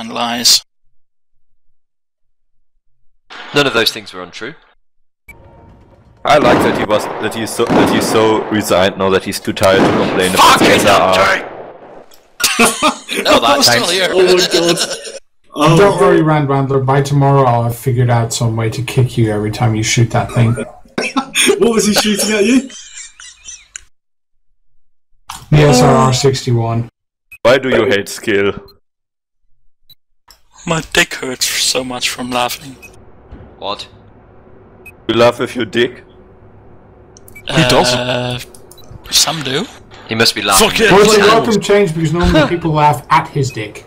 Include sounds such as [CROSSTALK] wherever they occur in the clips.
and lies. None of those things were untrue. I like that he was that he's so that he's so resigned now that he's too tired to complain about Fucking SRR. No, I'm still here. Oh my god. [LAUGHS] Oh, Don't worry, Rand Randler. By tomorrow, I'll have figured out some way to kick you every time you shoot that thing. [LAUGHS] what was he shooting at you? The SRR 61. Why do you hate skill? My dick hurts so much from laughing. What? You laugh with your dick? Who doesn't? Some do. He must be laughing. Fuck it. Well, it's a welcome change because normally people laugh at his dick.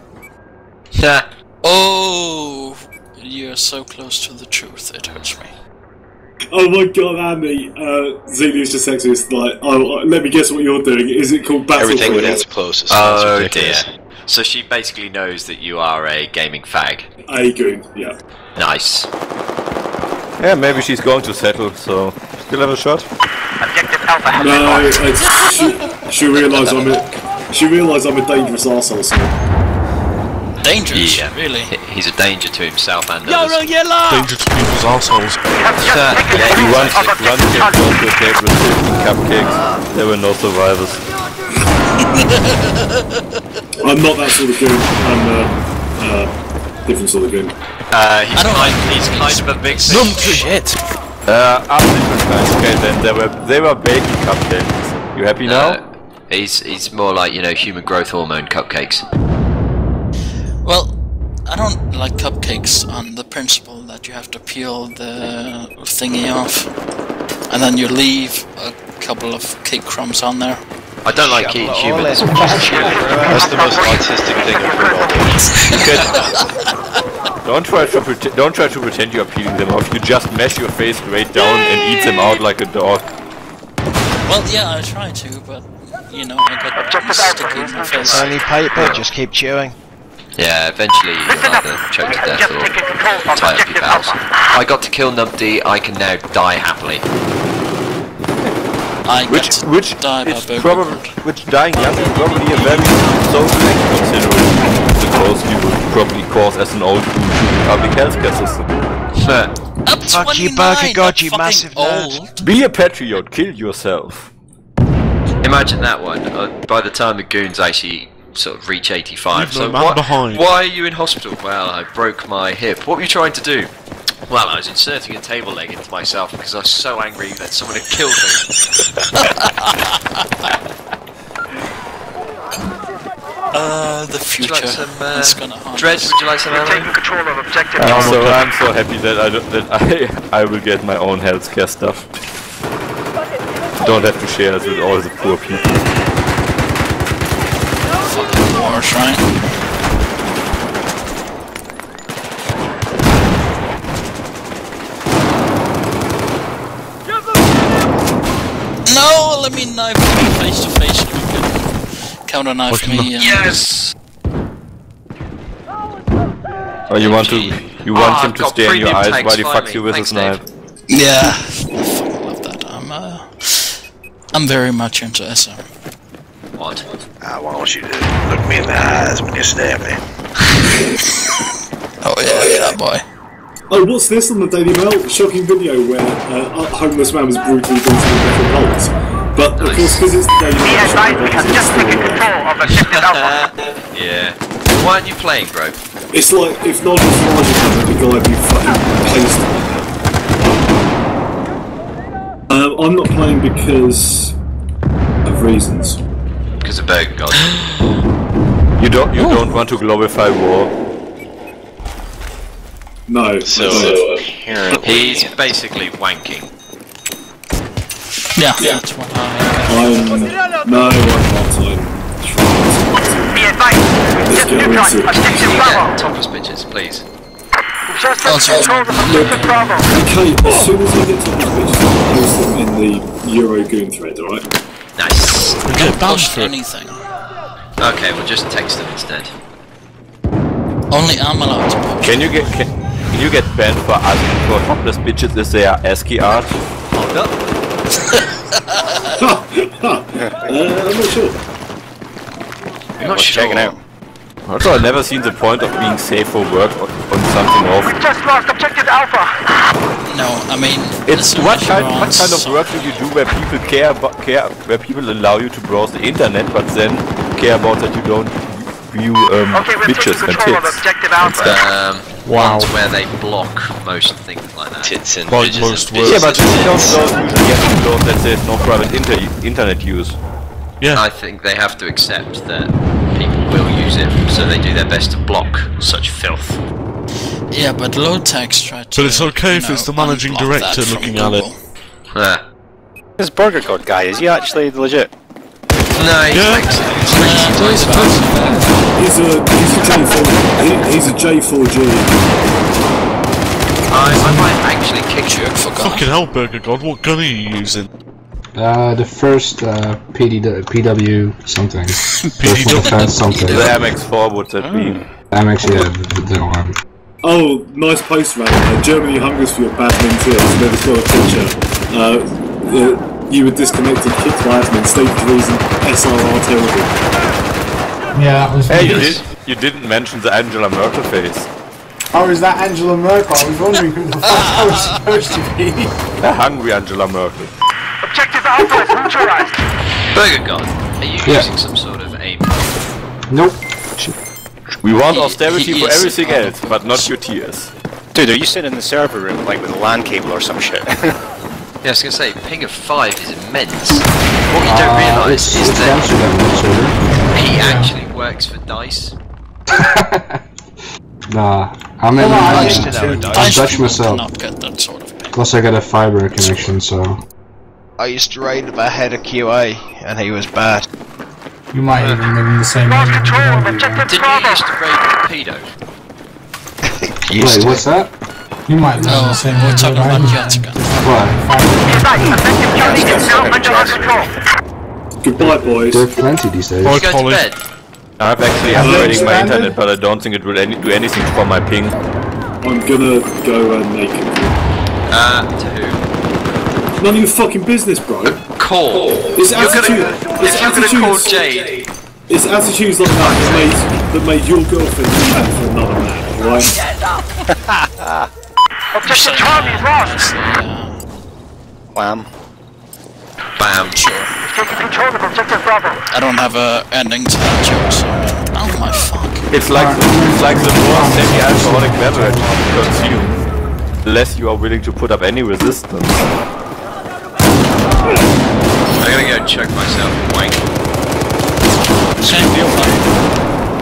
Yeah. Oh, you're so close to the truth. It hurts me. Oh my god, Andy. Uh, Xenius just texted us like, oh, uh, let me guess what you're doing. Is it called Battle Everything when Royale? it's close. Oh dear. So she basically knows that you are a gaming fag. A goon, yeah. Nice. Yeah, maybe she's going to settle, so still have a shot. No, it's, she, she realised I'm a, she realised I'm a dangerous arsehole, so Dangerous, Yeah. really. He's a danger to himself and others. Danger to people's assholes. Yeah, You once, once came close to a table with 15 cupcakes. There were no survivors. [LAUGHS] I'm not that sort of goon. I'm uh, uh, different sort of goon. Uh, he's I don't kind, like he's these. kind of a big Shit. Uh, I'm different kinds. Okay, then they were they were baking cupcakes. You happy now? Uh, he's he's more like you know human growth hormone cupcakes. Well, I don't like cupcakes on the principle that you have to peel the thingy off, and then you leave a couple of cake crumbs on there. I don't like eating humans. [LAUGHS] That's the most autistic thing I've heard all day. Don't try to prete- don't try to pretend you're peeling them off. You just mash your face straight down and eat them out like a dog. Well, yeah, I try to, but you know, I got sticky in my face. Only paper, just keep chewing. Yeah, eventually you'll either choke to death or tie up your bowels. I got to kill Numpty, I can now die happily. I Which got to which die by is burger. probably which dying young is probably a very social act considering the cost you would probably cause as an old public healthcare system. I'm Fuck you, 29, Burger God, you fucking massive old. Be a patriot. Kill yourself. Imagine that one. Uh, by the time the goons actually sort of reach 85, Leave so no man why, behind. why are you in hospital? Well, I broke my hip. What were you trying to do? Well, I was inserting a table leg into myself because I was so angry that someone had killed me. [LAUGHS] Uh, the Would you future like some, uh, is gonna haunt Dredge, us. would you like some ammo? I'm so I'm so happy that I don't- that I [LAUGHS] I will get my own healthcare stuff. Don't have to share it with all the poor people. Fucking wars, right? No, let me knife him face to face so you can counter knife Fucking me. And Yes! Oh, you want to you want Ah, him to got stare in your eyes while he fucks finally. you with Thanks, his knife? Yeah, I fucking love that. I'm uh, I'm very much into SM. What? I want you to look me in the eyes when you stab me. [LAUGHS] Oh yeah, yeah, boy. Oh, what's this on the Daily Mail? Shocking video where uh, a homeless man was brutally beaten with metal bolts. But of course, because it's the Daily Mail, shocking videos is Yeah. Why aren't you playing, bro? It's like if Nigel Farage had the guy be fucking pasted. Um, I'm not playing because of reasons. Because of Burger God. [GASPS] You don't you don't want to glorify war. No. So no. apparently, He's basically wanking. Yeah, that's what I. I'm no, I'm not. I'm trying. Let's get into it. Yeah, topless bitches, please. Also, Okay, as soon as I get to the pictures, I'll post them in the Euro Goon thread, alright? Nice. Get banned push for anything. Okay, we'll just text them instead. Only I'm allowed to post. Can you get can, can you get banned for asking for topless bitches if they are ASCII art? Hold up. Uh, I'm not sure. I'm not sure. Check it out. Also, I've never seen the point of being safe for work on on something off. We just lost objective Alpha. No, I mean, It's what kind what kind of work do you do where people care about care where people allow you to browse the internet, but then care about that you don't view um, Okay, we're bitches and control of tits. objective Alpha. Um, Wow. ones where they block most things like that. Tits and Like bitches most and. Yeah, but and you don't tits. close usually have to close that there's no private inter internet use. Yeah. I think they have to accept that people will use it, so they do their best to block such filth. Yeah, but low tech's try to. But it's okay you if it's the managing director that from looking at it. Google. Ah. This Burger God guy, is he actually legit? No, he's Yeah. like, Yeah, it's possible. He's a he's a J4 he, he's a J4G. I, I might actually kick you. Jerk for God. Fucking hell, Burger God, what gun are you using? Uh, the first uh, PD, PW something. [LAUGHS] PDW. Something. The MX4 would that be? MX, yeah, the, the one. Oh, nice post round. Uh, Germany hungers for your bad menteers. And then it's got a picture. Uh, uh, you were disconnected, kicked by admin, stage reason, SRR terrible. Yeah, that was Hey, me. you did you didn't mention the Angela Merkel face. Oh, is that Angela Merkel? I was wondering who the fuck that was supposed to be. The hungry Angela Merkel. Objective Alpha is neutralized. Burger God, are you Yeah. using some sort of aim? Nope. We want He- austerity he for everything out else, but not your tears. Dude, are you sitting in the server room like with a LAN cable or some shit? [LAUGHS] Yeah, I was gonna say, ping of 5 is immense. What you don't Uh, realise is that Amsterdam, actually. He actually works for DICE. [LAUGHS] Nah, I'm in. I I'm, used to know a Dutch. I'm Dutch Dutch myself. cannot get that sort of ping. Plus, I got a fiber connection, so I used to ride with a head of QA, and he was bad. you might even live in the same Lost control of objective Didn't you used to raid pedo? [LAUGHS] Wait, to. what's that? You might live in the same we're talking I about don't- Jets. What? Effective Charlie is now under our control. Goodbye, boys. There are plenty these days. Oh, Go to bed. I'm actually Have upgrading my internet, but I don't think it will any do anything for my ping. I'm gonna go uh, naked. Uh, to who? None of your fucking business, bro. Call. It's You're gonna, attitude. It's if you're gonna call. Jade, It's attitudes like that that made, that made your girlfriend do that for another man, alright? [LAUGHS] Objective Charlie is lost. Yeah, Wham. bam. sure. Taking control of objective Bravo. I don't have a ending to that joke, so. Oh my fuck. It's like it's like the more semi-alcoholic beverage you consume, the less you are willing to put up any resistance. I'm gonna go check myself and wank.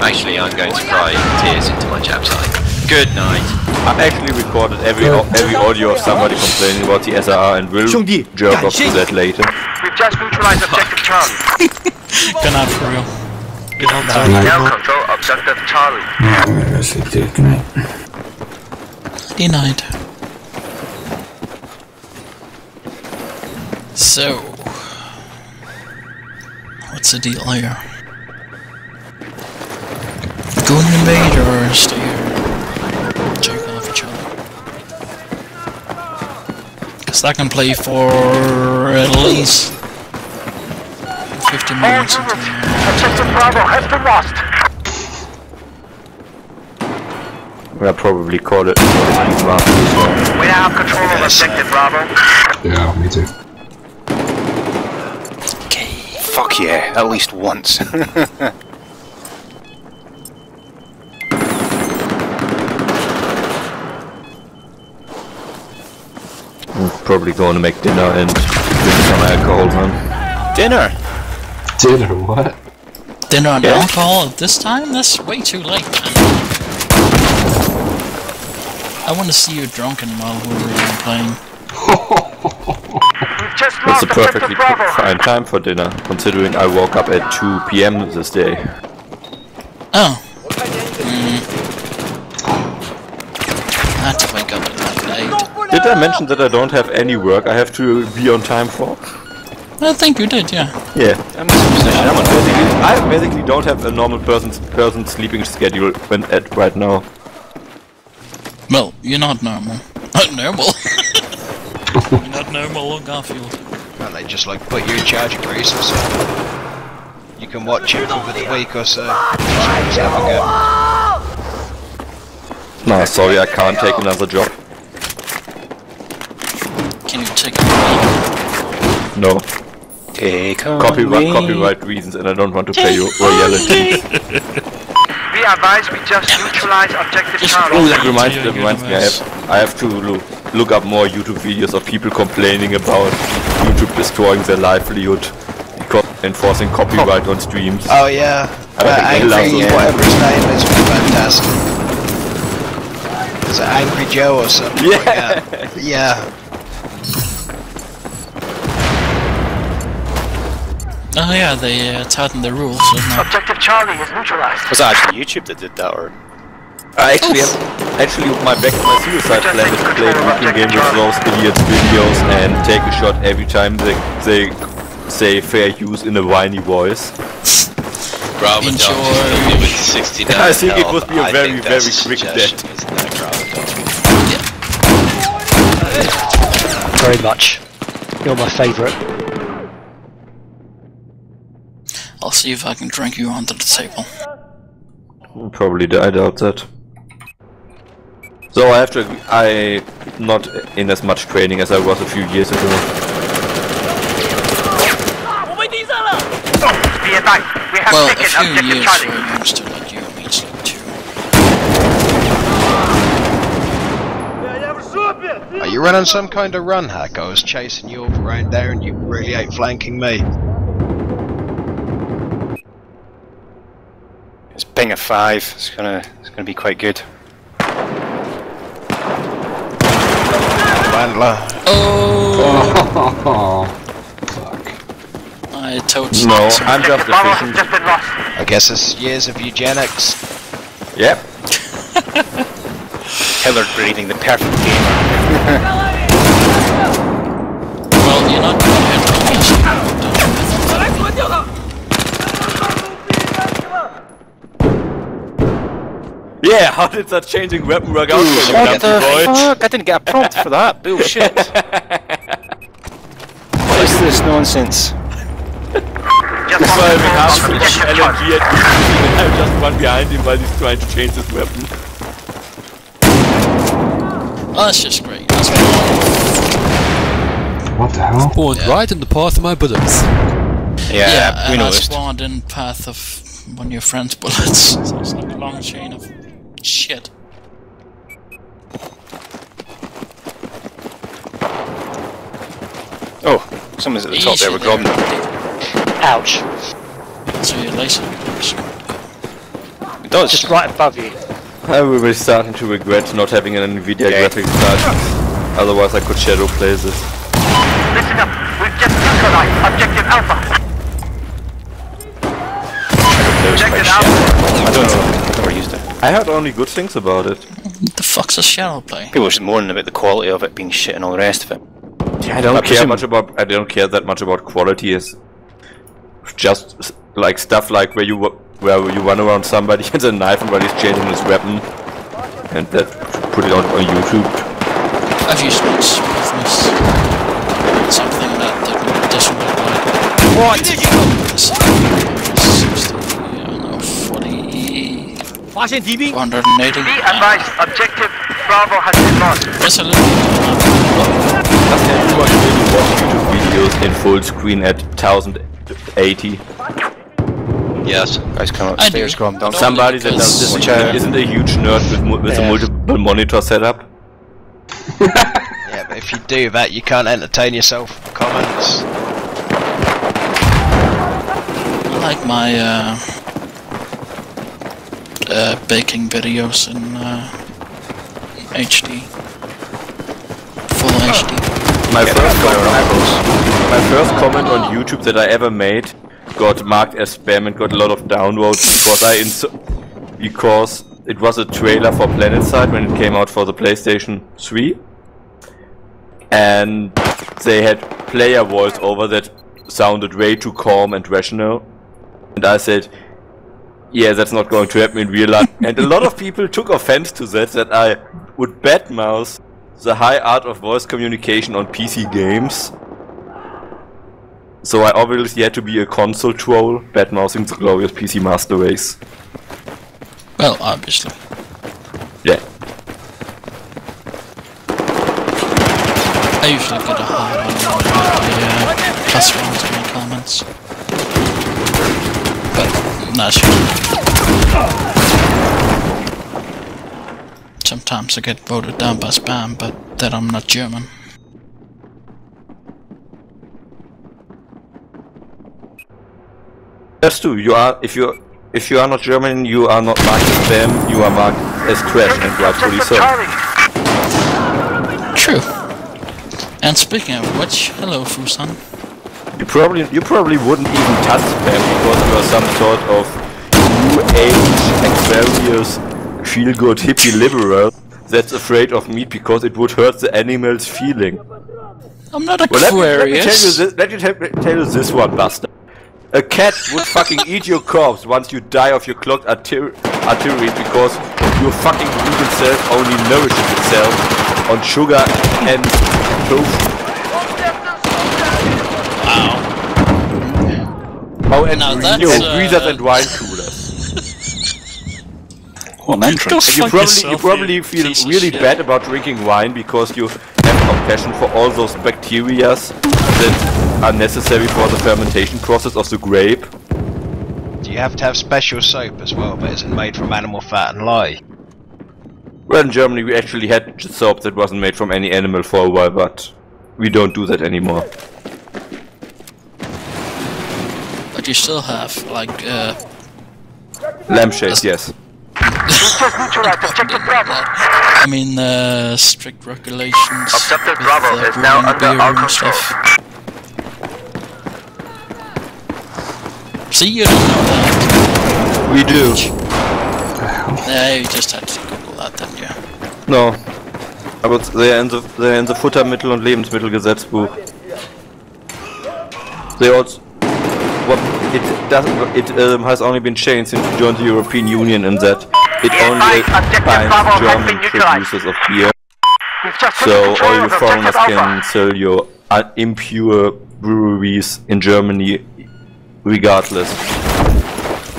Actually, I'm going to cry tears into my chap's eye. Good night. I actually recorded every every audio of somebody complaining about the SRR and will jerk off to that later. We've just neutralized objective Charlie. [LAUGHS] Good night for real. Get on Good to night. Now control objective Charlie. Yeah, I'm gonna go sleep too. Good night. Good night. So, what's the deal here? Go and invade or stay here? Check off each other. Cause I can play for at least 50 All minutes units, until objective Bravo has been lost. I'll probably call it after this one. We now have control of objective Bravo. Yeah, me too. Fuck yeah, at least once. [LAUGHS] I'm probably going to make dinner and drink some alcohol, man. Dinner? Dinner, what? Dinner and Yeah. alcohol at this time? That's way too late, man. I want to see you drunken while we're playing. We've That's a perfectly fine time for dinner, considering I woke up at 2 p.m. this day. Oh. Mm. I had to wake up at like 8. Did I mention that I don't have any work I have to be on time for? I think you did, yeah. Yeah. I'm basically, I basically don't have a normal person's person sleeping schedule when at right now. Well, you're not normal. [LAUGHS] Not normal. you're not normal, Garfield. And they just like put you in charge of races. You can watch it over the week or so. Just have a go. No, sorry, I can't take another job. Can you take a break? No. Take on Copyright, me. copyright reasons, and I don't want to pay you royalties. [LAUGHS] we advise we just neutralized objective Just Charlie. Oh, that reminds, your that reminds me, I have, I have to look, look up more YouTube videos of people complaining about YouTube destroying their livelihood because enforcing copyright on streams. Oh yeah, I uh, think he Angry, those whatever his name is, fantastic. Is it Angry Joe or something like Yeah. that? Yeah. Oh yeah, they uh, tightened the rules. didn't they? Objective Charlie is neutralized. Was that actually YouTube that did that, or I actually have, actually with my back to my suicide plan is to play a looking game with those idiots videos and take a shot every time they, they say fair use in a whiny voice. Bravo Enjoy. Dog with 69 I think it would be a I very, very quick death. isn't it, Bravo Dog? Very much. You're my favourite. I'll see if I can drink you onto the table. Probably, I doubt that. So I have to, I not in as much training as I was a few years ago. Be advised, we have Well, a taken few objective years Charlie. for a youngster like you means like two. Are you running some kind of run hack? I was chasing you all around there and you really ain't flanking me. Ping of five. It's gonna it's gonna be quite good. Wandler. Oh! [LAUGHS] Oh, I told No, Snacks. I'm just Bravo has efficient. just been lost. I guess it's years of eugenics. Yep. [LAUGHS] Hillard breeding, the perfect gamer. [LAUGHS] Well, you're not gonna hit me as you do with Yeah, how did that changing weapon work out for you, What the boy? fuck? I didn't get a prompt for that. [LAUGHS] Bullshit. what is this nonsense? Just That's why one we have man on to objective Charlie. LMG at and I just run behind him while he's trying to change his weapon. Oh, that's just great. That's great. what the hell? Spawned right in the path of my bullets. Yeah, Yeah, we and I spawned in path of one of your friend's bullets. [LAUGHS] So it's like a long chain of shit. Oh, someone's at the top there. We're grabbing them. Ouch. So your laser It does. Just right above you. I will be starting to regret not having an Nvidia Okay. graphics card. Otherwise I could shadow play this. Listen up, we've just neutralized objective Alpha. It was quite Objective. Alpha. I don't know. I heard only good things about it. What the fuck's a shadow play? People were just moaning about the quality of it being shit and all the rest of it. I don't I care much about. I don't care that much about quality. Is just like stuff like where you where you run around somebody [LAUGHS] with a knife and while he's changing his weapon, and that put it on on YouTube. I've used one smoothness. Something that didn't, doesn't look like. What? 60, I don't know, 40. 发现敌兵 480. Be advised, objective Bravo has been lost. There's a little. Does anyone really watch YouTube videos in full screen at 1080? Yes. Guys come I upstairs, do. grab them. Don't- Somebody that because- does this Watch out. isn't a huge nerd with, mu- with a Yeah. multiple monitor setup. Yeah, but if you do that, you can't entertain yourself with comments. I like my uh, uh, baking videos in uh, HD. Full HD. My first, comment, my first comment on YouTube that I ever made got marked as spam and got a lot of downloads because I ins- because it was a trailer for PlanetSide when it came out for the PlayStation 3 and they had player voice over that sounded way too calm and rational and I said yeah that's not going to happen in real life and a lot of people took offense to that that I would badmouth the high art of voice communication on PC games. So I obviously had to be a console troll, badmouthing the glorious PC Master Race. Well, obviously. Yeah. I usually get a hard on about the uh, plus ones in my comments. But not sure. Sometimes I get voted down by spam, but that I'm not German. That's true. You are if you if you are not German, you are not marked as spam. You are marked as trash, and rightfully so. True. And speaking of which, hello Fusan. You probably you probably wouldn't even touch spam because you are some sort of new age Aquarius feel good hippie liberal that's afraid of meat because it would hurt the animal's feeling. I'm not Well, let me, let me tell you this, let me tell, tell you this one, Buster. A cat would fucking eat your corpse once you die of your clogged arter- artery because your fucking vegan self only nourishes itself on sugar and tofu. Oh, and, Now gre- that's, and uh, greasers and wine coolers. What an entrance. And you probably yourself, you probably you feel piece really shit. bad about drinking wine because you have compassion for all those bacterias that are necessary for the fermentation process of the grape. Do you have to have special soap as well, but isn't made from animal fat and lye? Well, in Germany we actually had soap that wasn't made from any animal for a while, but we don't do that anymore. But you still have, like, uh, Lampshades, yes. Features neutralized. Objective Bravo. I mean, uh, strict regulations Objective with, Bravo uh, is now under our control. stuff. See, you don't know that. We do. Yeah, you just had to Google that, didn't you? No. Aber they're in the they're in the Futtermittel- und Lebensmittelgesetzbuch. They also what it does it um, has only been changed since we joined the European Union in that it only Objective binds German producers of beer. So all control you foreigners can Alpha. sell your uh, impure breweries in Germany regardless.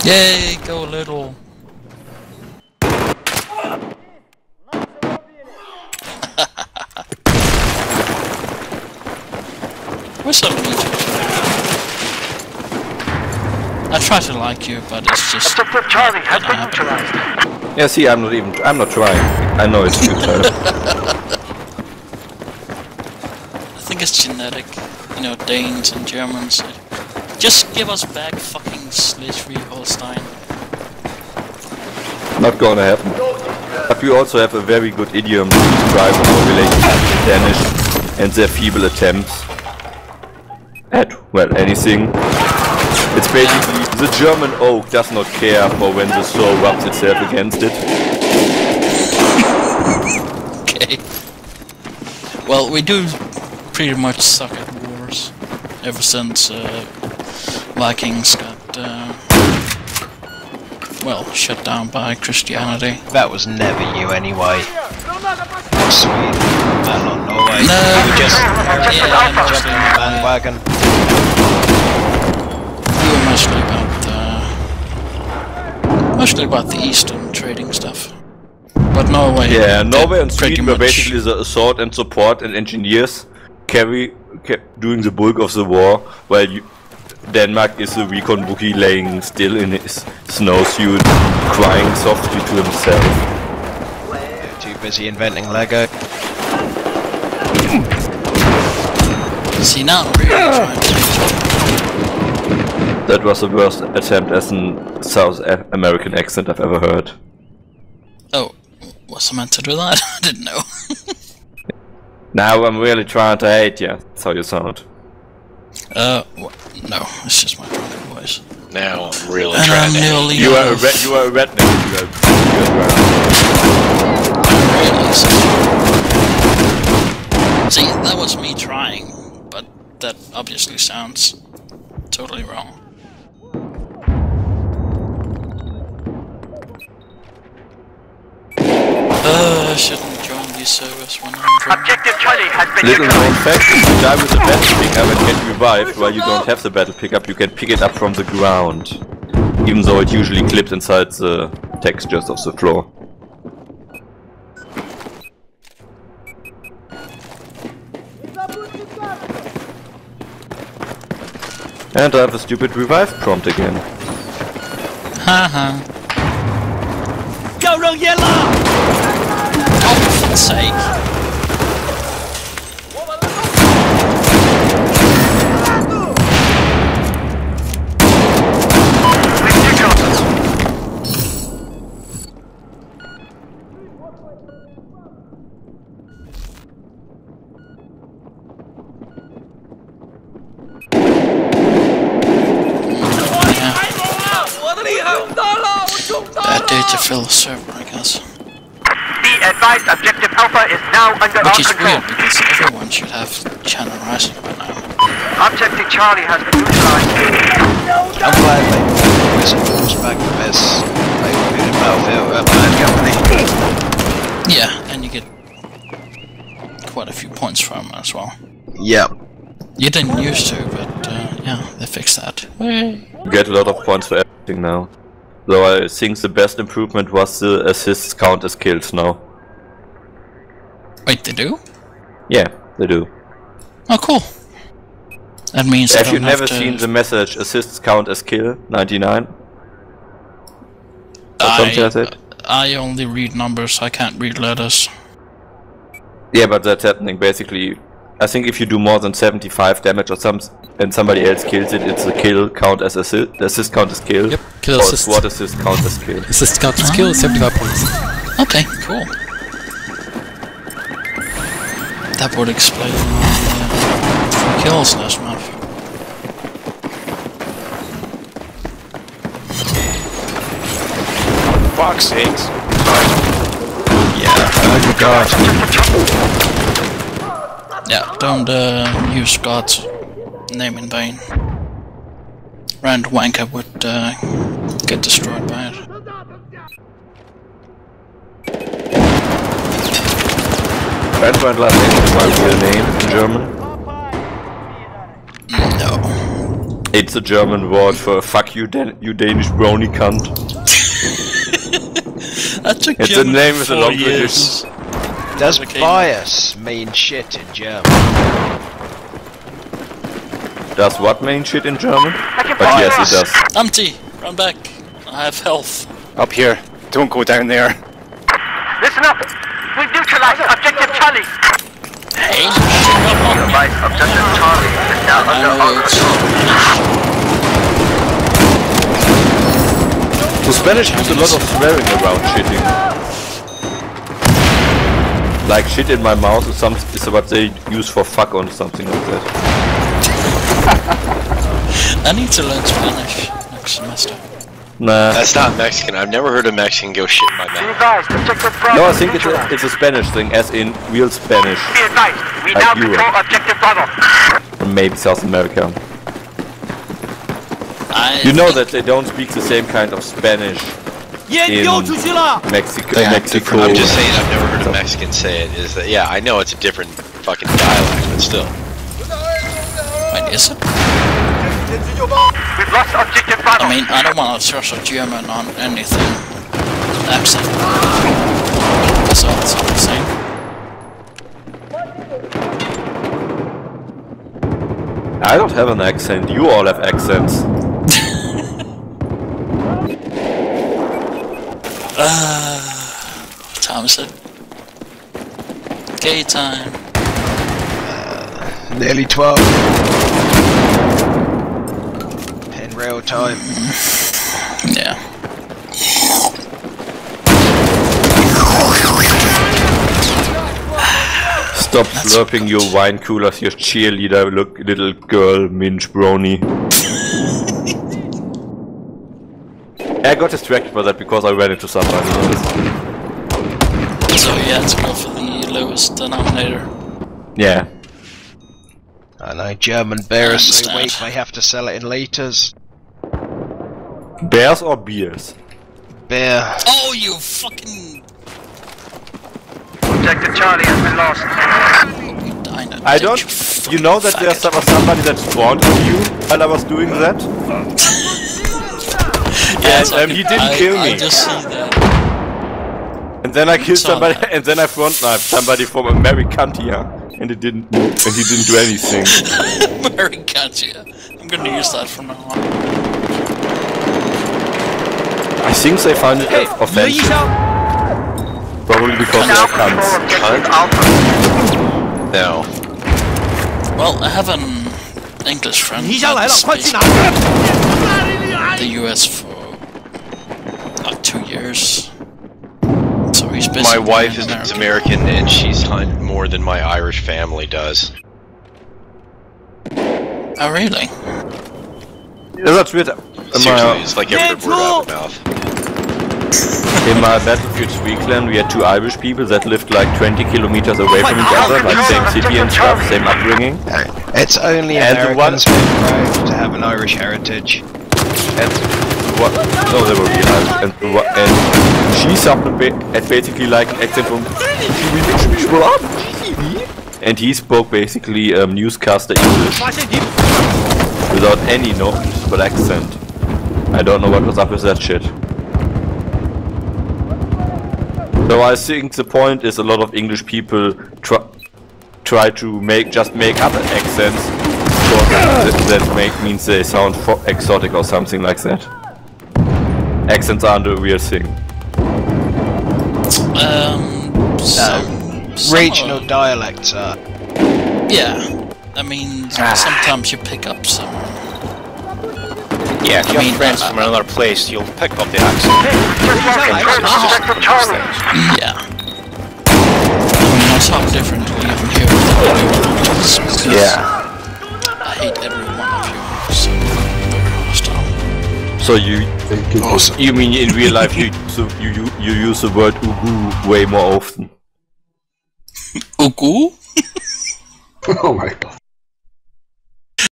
Yay, go little. [LAUGHS] We're so mean to each other. I try to like you, but it's just Objective Charlie has been neutralized. Yeah, see, I'm not even I'm not trying. I know it's futile. [LAUGHS] I think it's genetic. You know, Danes and Germans. Just give us back fucking Schleswig-Holstein. Not gonna happen. But we also have a very good idiom to describe our relationship with the Danish and their feeble attempts at, well, anything. It's basically, the German oak does not care for when the saw rubs itself against it. Okay. Well, we do pretty much suck at wars ever since uh, Vikings got uh, well shut down by Christianity. That was never you anyway. Not Sweden, and not Norway. No. You just Yeah, yeah, mostly, jumping the bandwagon. we were mostly about uh, mostly about the Eastern trading stuff. But Norway. Yeah, Norway and Sweden were basically the sword and support and engineers carry ca- doing the bulk of the war, while you, Denmark is the recon bookie laying still in his snowsuit, crying softly to himself. They're too busy inventing Lego. See now, I'm really trying to. That was the worst attempt as an South American accent I've ever heard. Oh, was I meant to do that? [LAUGHS] I didn't know. [LAUGHS] Now I'm really trying to hate you. That's how you sound. Uh, wha- no, it's just my drunken voice. Now I'm really And I'm trying to. nearly You are a off. red, you are a redneck. You are, you are Really, See, that was me trying, but that obviously sounds totally wrong. I shouldn't join community service when I'm drunk. Objective Charlie has been Little known neutralized. fact, if you die with the battle pickup and get revived while you don't have the battle pickup, you can pick it up from the ground. Even though it usually clips inside the textures of the floor. And I have a stupid revive prompt again. Haha. Go wrong yellow! Sake. Bad day to fill a server, I guess. Be advised, Objective Alpha is now under our Which is control. weird because everyone should have China Rising by now. Objective Charlie has been neutralized. I'm glad they brought Wizard Wars back because they were good at Battlefield, uh, bad company. Yeah, and you get quite a few points from it as well. Yep. You didn't used to, but uh, yeah, they fixed that. You get a lot of points for everything now. Though I think the best improvement was the assists count as kills now. Wait, they do? Yeah, they do. Oh, cool. That means I Have you don't have never to- seen the message assists count as kill 99? Or I, like that? I only read numbers, I can't read letters. Yeah, but that's happening basically. I think if you do more than 75 damage or some, and somebody else kills it, it's a kill count as assist. The assist count as kill. Yep, kill or assist. SWAT assist count as kill. Assist count as kill, 75 points. Ah. Okay, cool. That would explain my uh, kills last month. Fuck's sakes. Yeah, oh my god. Yeah, don't uh, use God's name in vain. Rand Wanker would uh, get destroyed by it. Brandwandler is my real name in German. No. It's a German word for fuck you, Dan you Danish brownie cunt. [LAUGHS] That took It's a German name for with a long years. tradition. Does bias mean shit in German? Does what mean shit in German? can But yes, it does. Empty! Run back! I have health. Up here. Don't go down there. Listen up. We've neutralized Objective Charlie. Hey, shit up on me. Advised, Objective Charlie is now under our control. The Spanish use a lot of swearing around shitting. Like shit in my mouth is, some, is what they use for fuck or something like that. [LAUGHS] I need to learn Spanish next semester. Nah. That's not Mexican. I've never heard a Mexican go shit in my Be mouth. advised, Objective No, I think it's a, it's a Spanish thing, as in real Spanish. Be advised, we Like now Europe. control Objective Bravo. Or maybe South America. I You know that they don't speak the same kind of Spanish in Mexico. Yeah, Mexico. I'm just saying I've never heard a Mexican say it. Is that yeah? I know it's a different fucking dialect, but still. Wait, is it? We've lost Objective Bravo. I mean, I don't want to search a German on anything. Accent. That's all it's all the same. I don't have an accent. You all have accents. Uh, what time is it? Gay time. Nearly 12. In real time. Yeah. Stop slurping your wine coolers, your cheerleader, look, little girl, minge brony. [LAUGHS] I got distracted by that because I ran into somebody. So you had to go for the lowest denominator. Yeah. I know German beer is so understand. weak they have to sell it in litres. Bears or beers? Beer. Oh, you fucking. Objective Objective Charlie has been lost. I don't. You know that there's some, somebody that spawned on you while I was doing that? [LAUGHS] Yeah, and um, he didn't I, kill I just see that. And then I killed saw somebody, [LAUGHS] and then I front knifed somebody from Americantia, and it didn't, and he didn't do anything. [LAUGHS] Mary gotcha. I'm gonna use that from now on. I think they found it hey, offensive. Probably because they're cunts. No. Well, I have an English friend that the US for like two years. So he's basically My wife is American. American and she's hunted more than my Irish family does. Oh really? that's weird. Seriously, it's like every word out of mouth. In my Battlefield 3 clan, we had two Irish people that lived like 20 kilometers away from each other, like same city and stuff, same upbringing. It's only and Americans who arrived to have an Irish heritage. And what? No, they were real Irish. And, what, and she spoke at basically like accent from. And he spoke basically um, newscaster English without any noticeable accent. I don't know what was up with that shit. So I think the point is a lot of English people try try to make just make up accents because that, that make means they sound fo- exotic or something like that. Accents aren't a real thing. Um, some, some Regional are- dialects are. Yeah, I mean sometimes you pick up some. Yeah, if I you mean, have friends uh, from another place, you'll pick up the accent. Objective Yeah. I mean, I talk differently even here with everyone Yeah. I hate every one of you. So very hostile. So you you mean in real life you [LAUGHS] use the, you, you you use the word ugu way more often? [LAUGHS] Ugu? [LAUGHS] oh my god.